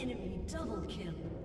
Enemy double kill.